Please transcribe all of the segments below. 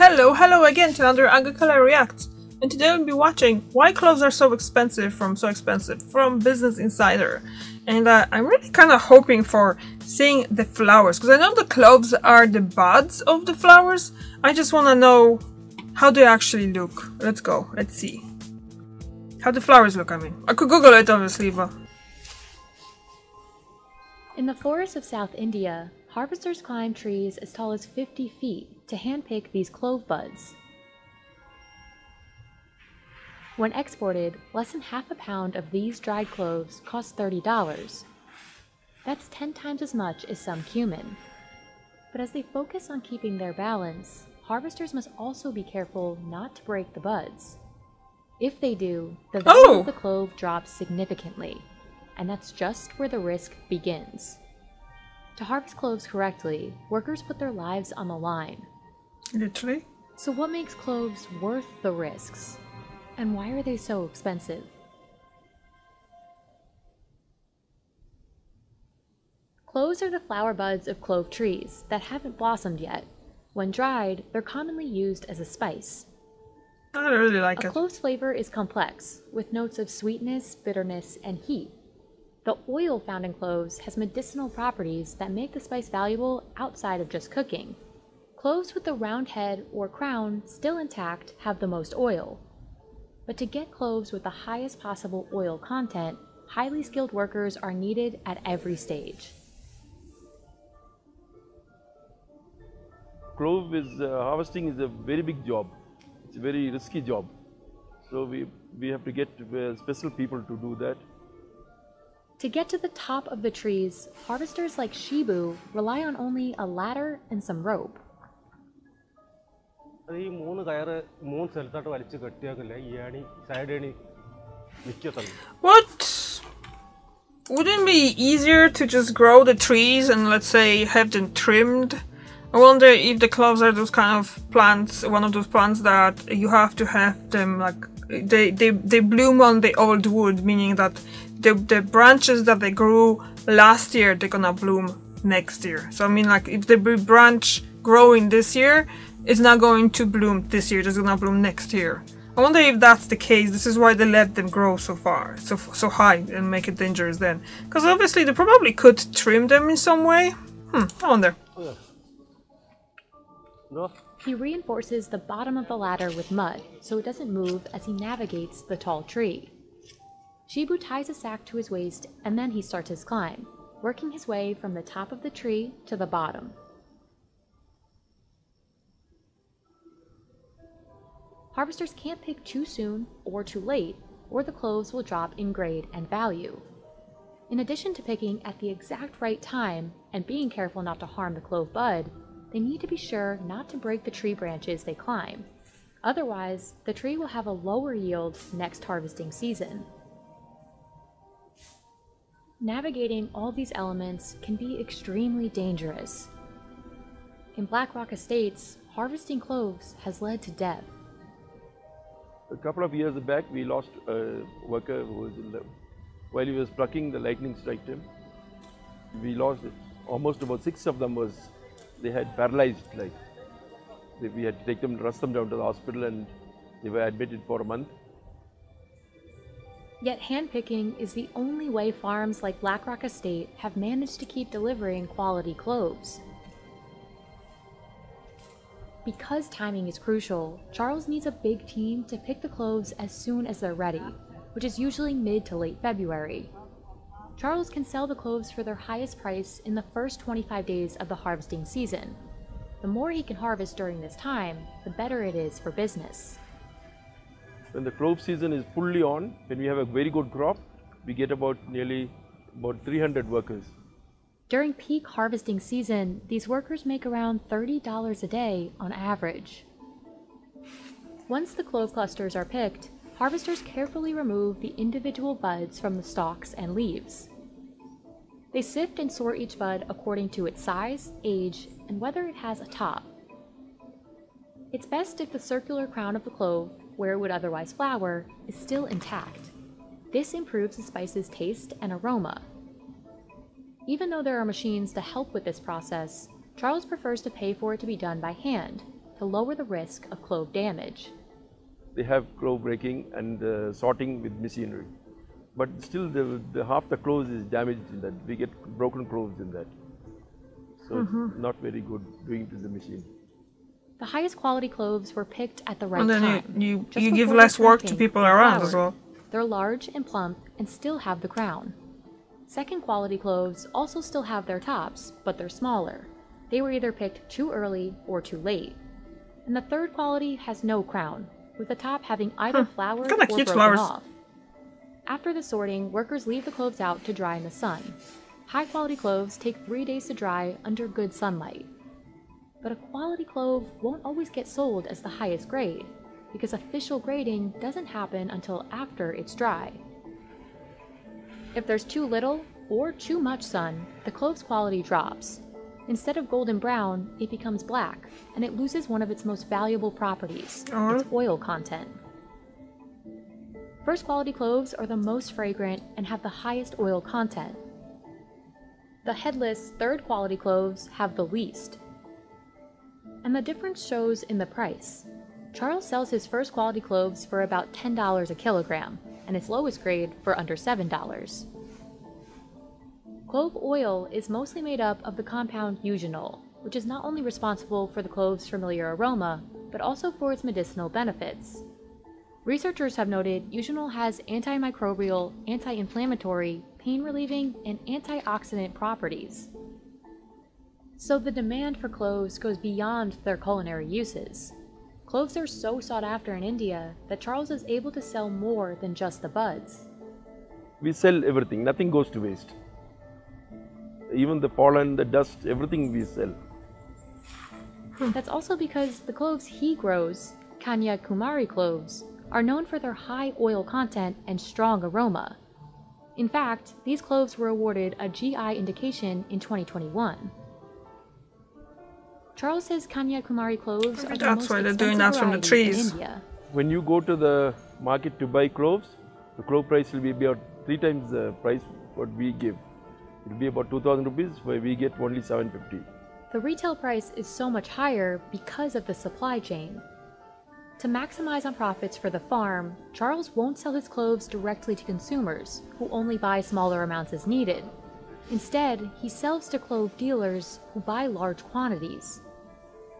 Hello, hello again to another Aga Kalero React. And today we'll be watching Why Cloves Are So Expensive from So Expensive from Business Insider. And uh, I'm really kind of hoping for seeing the flowers because I know the cloves are the buds of the flowers. I just want to know how they actually look. Let's go, let's see. How the flowers look, I mean. I could Google it obviously, but... In the forests of South India, harvesters climb trees as tall as 50 feet to handpick these clove buds. When exported, less than half a pound of these dried cloves costs $30. That's 10 times as much as some cumin. But as they focus on keeping their balance, harvesters must also be careful not to break the buds. If they do, the value Oh! of the clove drops significantly, and that's just where the risk begins. To harvest cloves correctly, workers put their lives on the line. Literally. So, what makes cloves worth the risks? And why are they so expensive? Cloves are the flower buds of clove trees that haven't blossomed yet. When dried, they're commonly used as a spice. I really like A it. clove's flavor is complex, with notes of sweetness, bitterness, and heat. The oil found in cloves has medicinal properties that make the spice valuable outside of just cooking. Cloves with the round head or crown still intact have the most oil. But to get cloves with the highest possible oil content, highly skilled workers are needed at every stage. clove is uh, harvesting is a very big job. It's a very risky job. So we we have to get uh, special people to do that. To get to the top of the trees, harvesters like Shibu rely on only a ladder and some rope. അത് ഈ മൂന്ന് കയറ് മൂന്ന് സ്ഥലത്തോട്ട് വലിച്ച് കെട്ടിയാക്കില്ല ഈ ഏണി side ഏണി നിൽക്കത്തുള്ളൂ What? Wouldn't it be easier to just grow the trees and let's say have them trimmed? I wonder if the cloves are those kind of plants, one of those plants that you have to have them like they they, they bloom on the old wood, meaning that the, the branches that they grew last year, they're gonna bloom next year. So I mean like if the branch growing this year, it's not going to bloom this year, it's gonna bloom next year. I wonder if that's the case. This is why they let them grow so far, so so high, and make it dangerous then. Because obviously they probably could trim them in some way. Hmm, I wonder. He reinforces the bottom of the ladder with mud so it doesn't move as he navigates the tall tree. Shibu ties a sack to his waist and then he starts his climb, working his way from the top of the tree to the bottom. Harvesters can't pick too soon or too late, or the cloves will drop in grade and value. In addition to picking at the exact right time and being careful not to harm the clove bud, they need to be sure not to break the tree branches they climb. Otherwise, the tree will have a lower yield next harvesting season. Navigating all these elements can be extremely dangerous. In Black Rock Estates, harvesting cloves has led to death. A couple of years back, we lost a worker who was in the, while he was plucking, the lightning struck him. We lost almost about six of them was they had paralyzed like we had to take them rush them down to the hospital and they were admitted for a month. Yet handpicking is the only way farms like Blackrock Estate have managed to keep delivering quality cloves. Because timing is crucial, Charles needs a big team to pick the cloves as soon as they're ready, which is usually mid to late February. Charles can sell the cloves for their highest price in the first 25 days of the harvesting season. The more he can harvest during this time, the better it is for business. When the clove season is fully on, when we have a very good crop, we get about nearly about 300 workers. During peak harvesting season, these workers make around $30 a day on average. Once the clove clusters are picked, harvesters carefully remove the individual buds from the stalks and leaves. They sift and sort each bud according to its size, age, and whether it has a top. It's best if the circular crown of the clove, where it would otherwise flower, is still intact. This improves the spice's taste and aroma, even though there are machines to help with this process, Charles prefers to pay for it to be done by hand, to lower the risk of clove damage. They have clove breaking and uh, sorting with machinery. But still, the, the half the cloves is damaged in that. We get broken cloves in that. So it's not very good doing it to the machine. The highest quality cloves were picked at the right time. And then time. you, you, you give less work to people around as flowered. well. They're large and plump and still have the crown. Second quality cloves also still have their tops, but they're smaller. They were either picked too early or too late. And the third quality has no crown, with the top having either flowered Kinda or broken flowers. off. After the sorting, workers leave the cloves out to dry in the sun. High quality cloves take three days to dry under good sunlight. But a quality clove won't always get sold as the highest grade, because official grading doesn't happen until after it's dry. If there's too little or too much sun, the clove's quality drops. Instead of golden brown, it becomes black, and it loses one of its most valuable properties its oil content. First quality cloves are the most fragrant and have the highest oil content. The headless third quality cloves have the least. And the difference shows in the price. Charles sells his first quality cloves for about $10 a kilogram, and his lowest grade for under $7. Clove oil is mostly made up of the compound eugenol, which is not only responsible for the clove's familiar aroma, but also for its medicinal benefits. Researchers have noted eugenol has antimicrobial, anti inflammatory, pain relieving, and antioxidant properties. So the demand for cloves goes beyond their culinary uses. Cloves are so sought after in India that Charles is able to sell more than just the buds. We sell everything, nothing goes to waste. Even the pollen, the dust, everything we sell. That's also because the cloves he grows, Kanya Kumari cloves, are known for their high oil content and strong aroma. In fact, these cloves were awarded a GI indication in 2021. Charles says Kanya Kumari cloves are Maybe the that's most why they're doing that from the variety in trees. India. When you go to the market to buy cloves, the clove price will be about three times the price what we give. It will be about 2000 rupees where we get only 750. The retail price is so much higher because of the supply chain. To maximize on profits for the farm, Charles won't sell his cloves directly to consumers, who only buy smaller amounts as needed. Instead, he sells to clove dealers who buy large quantities.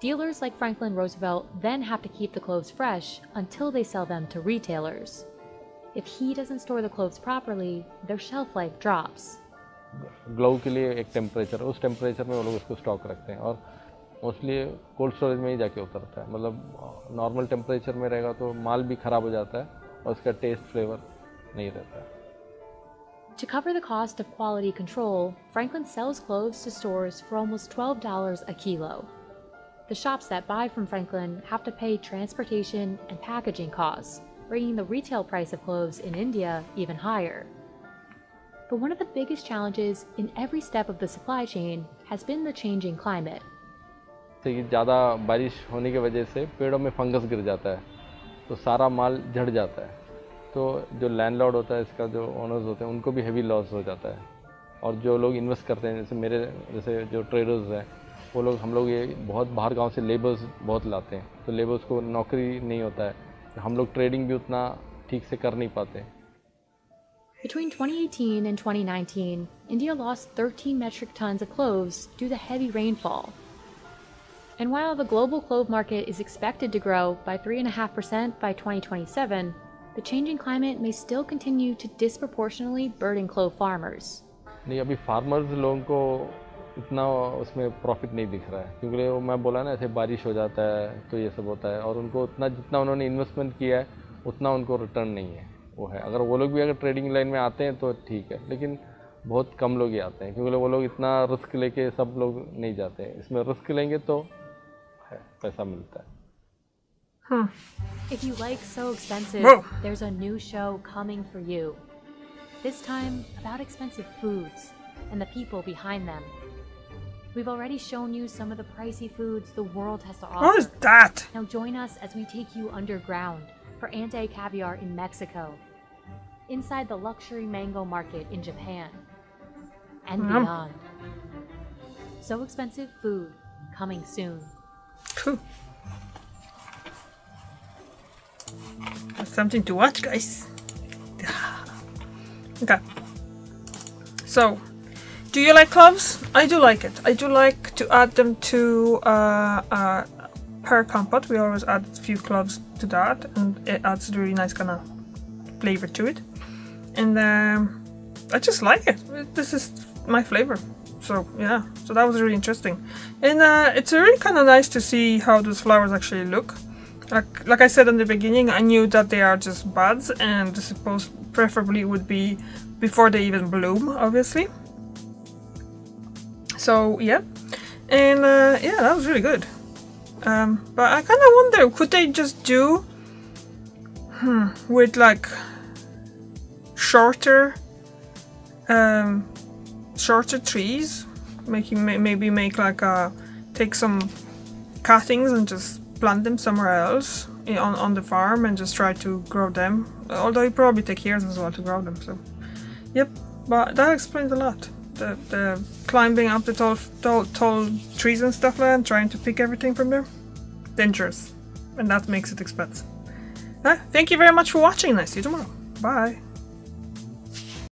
Dealers like Franklin Roosevelt then have to keep the cloves fresh until they sell them to retailers. If he doesn't store the cloves properly, their shelf life drops. Glove के लिए एक temperature उस temperature में वो लोग उसको stock रखते हैं और मोस्टली कोल्ड स्टोरेज में ही जाके उतरता है मतलब नॉर्मल टेम्परेचर में रहेगा तो माल भी ख़राब हो जाता है और उसका टेस्ट फ्लेवर नहीं रहता है To cover the cost of quality control, Franklin sells cloves to stores for almost $12 a kilo. The shops that buy from Franklin have to pay transportation and packaging costs, bringing the retail price of cloves in India even higher. But one of the biggest challenges in every step of the supply chain has been the changing climate. जैसे कि ज़्यादा बारिश होने की वजह से पेड़ों में फंगस गिर जाता है तो सारा माल झड़ जाता है तो जो लैंडलॉर्ड होता है इसका जो ओनर्स होते हैं उनको भी हेवी लॉस हो जाता है और जो लोग इन्वेस्ट करते हैं जैसे मेरे जैसे जो ट्रेडर्स हैं वो लोग हम लोग ये बहुत बाहर गांव से लेबर्स बहुत लाते हैं तो लेबर्स को नौकरी नहीं होता है हम लोग ट्रेडिंग भी उतना ठीक से कर नहीं पाते Between 2018 and 2019, India lost 13 metric tons of cloves due to heavy rainfall. And while the global clove market is expected to grow by 3.5% by 2027, the changing climate may still continue to disproportionately burden clove farmers. नहीं अभी farmers लोगों को इतना उसमें profit नहीं दिख रहा है। क्योंकि वो मैं बोला ना ऐसे बारिश हो जाता है तो ये सब होता है। और उनको उतना जितना उन्होंने इन्वेस्टमेंट किया है उतना उनको रिटर्न नहीं है। वो है। अगर वो लोग भी अगर ट्रेडिंग लाइन में आते हैं तो ठीक है। लेकिन बहुत कम लोग ही आते हैं क्योंकि वो लोग इतना रिस्क लेके सब लोग नहीं जाते हैं। इसमें रिस्क लेंगे तो है पैसा मिलता है। If you like So Expensive, Whoa. there's a new show coming for you. This time about expensive foods and the people behind them. We've already shown you some of the pricey foods the world has to offer. What is that? Now join us as we take you underground for ant caviar in Mexico, inside the luxury mango market in Japan, and mm. beyond. So expensive food coming soon. That's something to watch, guys. okay. So, do you like cloves? I do like it. I do like to add them to uh, uh, pear compote. We always add a few cloves to that, and it adds a really nice kind of flavor to it. And um, I just like it. This is my flavor. So yeah, so that was really interesting, and uh, it's really kind of nice to see how those flowers actually look. Like like I said in the beginning, I knew that they are just buds, and supposed preferably would be before they even bloom, obviously. So yeah, and uh, yeah, that was really good. Um, but I kind of wonder, could they just do hmm, with like shorter um, shorter trees, making maybe make like a take some cuttings and just plant them somewhere else on on the farm and just try to grow them. Although it probably take years as well to grow them. So, yep. But that explains a lot. The the climbing up the tall tall tall trees and stuff like that, and trying to pick everything from there, dangerous, and that makes it expensive. Thank you very much for watching. I see you tomorrow. Bye.